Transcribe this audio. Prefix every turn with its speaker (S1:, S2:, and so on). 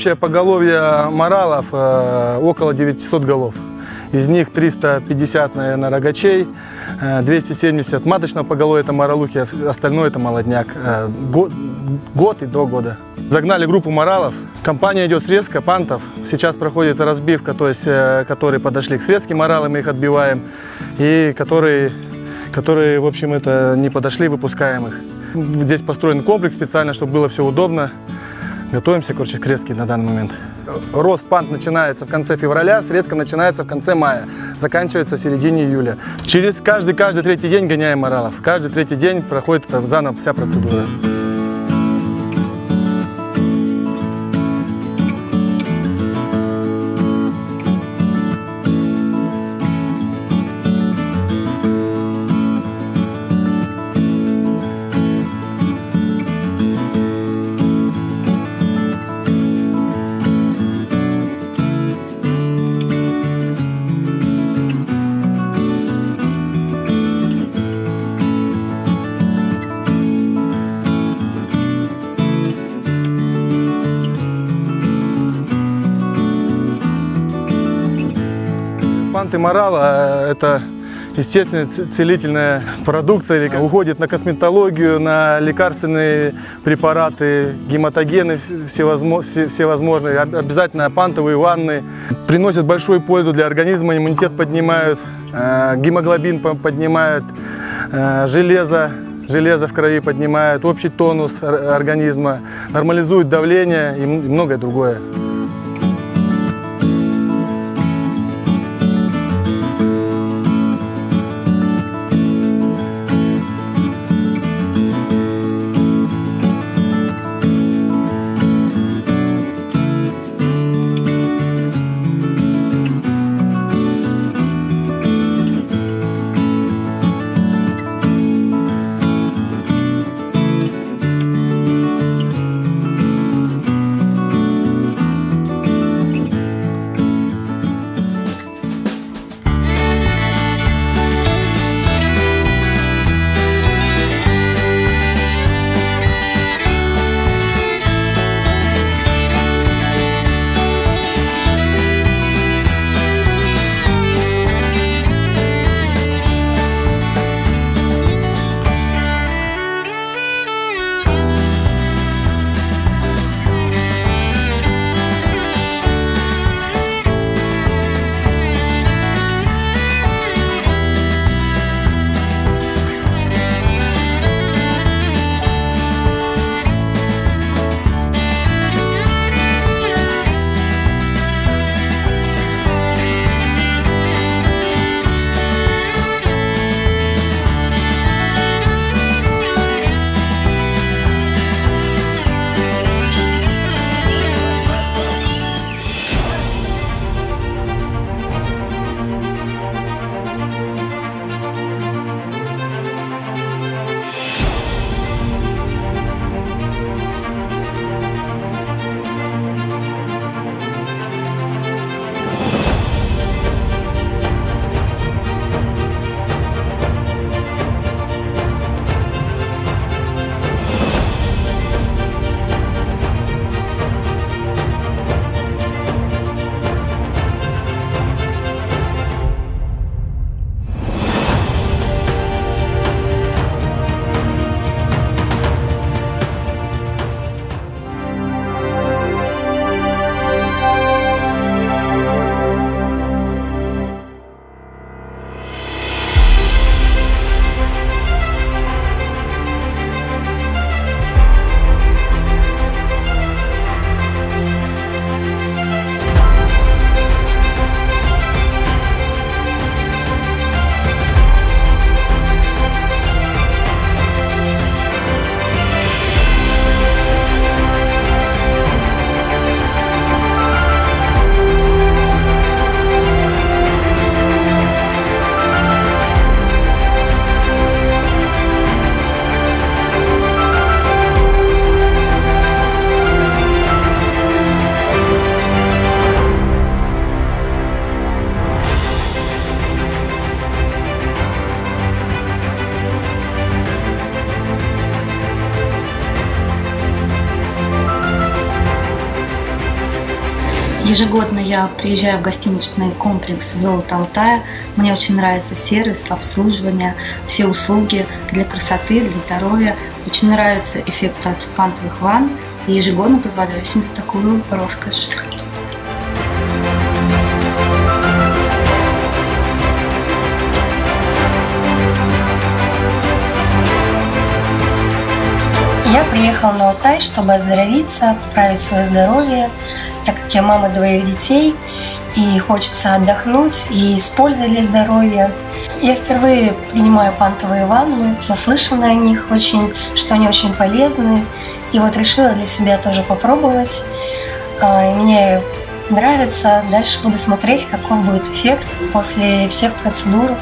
S1: Общее поголовье моралов э, около 900 голов. Из них 350, наверное, рогачей, э, 270 маточного поголовья, это моралуки, а остальное это молодняк. Э, Год, год и до года. Загнали группу моралов. Компания идет срезка пантов. Сейчас проходит разбивка, то есть, э, которые подошли к срезке моралы, мы их отбиваем. И которые, которые, в общем, это не подошли, выпускаем их. Здесь построен комплекс специально, чтобы было все удобно. Готовимся, короче, к срезке на данный момент. Рост пант начинается в конце февраля, срезка начинается в конце мая, заканчивается в середине июля. Через каждый, каждый третий день гоняем моралов. Каждый третий день проходит заново вся процедура. Панты морала – это естественно целительная продукция, уходит на косметологию, на лекарственные препараты, гематогены всевозмо- все- всевозможные, Об- обязательно пантовые ванны. Приносят большую пользу для организма, иммунитет поднимают, э, гемоглобин по- поднимают, э, железо, железо в крови поднимают, общий тонус ор- организма, нормализуют давление и многое другое.
S2: Ежегодно я приезжаю в гостиничный комплекс «Золото Алтая». Мне очень нравится сервис, обслуживание, все услуги для красоты, для здоровья. Очень нравится эффект от пантовых ванн. И ежегодно позволяю себе такую роскошь.
S3: Приехала на Алтай, чтобы оздоровиться, поправить свое здоровье, так как я мама двоих детей, и хочется отдохнуть и использовать для здоровья. Я впервые принимаю пантовые ванны, наслышана о них очень, что они очень полезны, и вот решила для себя тоже попробовать. А, мне нравится, дальше буду смотреть, какой будет эффект после всех процедур.